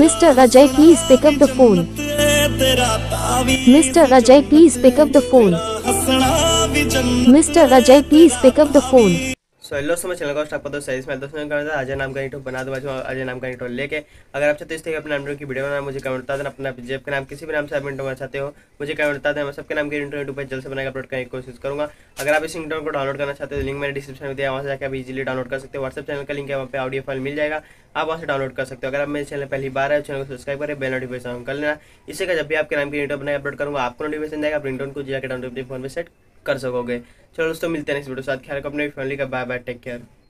Mr. Ajay, please pick up the phone. Mr. Ajay, please pick up the phone. Mr. Ajay, please pick up the phone. So hello so मैं channel को start करता हूँ मैं दोस्तों करना अजय नाम का इंटो बना दो अजय नाम का इंटो लेके, अगर आप चाहते हो इस तरह अपने नाम की वीडियो बनाना, मुझे कमेंट बता देना, अपना जेब के नाम, किसी भी नाम से आप बनाना चाहते हो, मुझे कमेंट बता देना सबके नाम के इंटो यूट्यूब पर जल्द से बनाकर अपलोड करने की कोशिश करूँगा। अगर आप इस इंटो को डाउनलोड करना चाहते हो लिंक मैंने डिस्क्रिप्शन में दिया वहाँ से जाकर आप इजीली डाउनलोड कर सकते हो। व्हाट्सएप चैनल का लिंक है, वहाँ पर ऑडियो फ़ाइल मिल जाएगा, आप वहाँ से डाउनलोड कर सकते हो। अगर आप मेरे चैनल पहली बार है चैनल को सब्सक्राइब करें बेल नोटिफिकेशन कर लेना। इससे का जब भी आपके नाम की इंटो बनाए अपलोड करूँगा, आपको नोटिफिकेशन जाएगा, आप इंटोन को जाकर डाउनलोड फ़ोन में सेट कर सकोगे। चलो दोस्तों, मिलते हैं नेक्स्ट वीडियो साथ। ख्याल अपने फैमिली का। Bye bye take care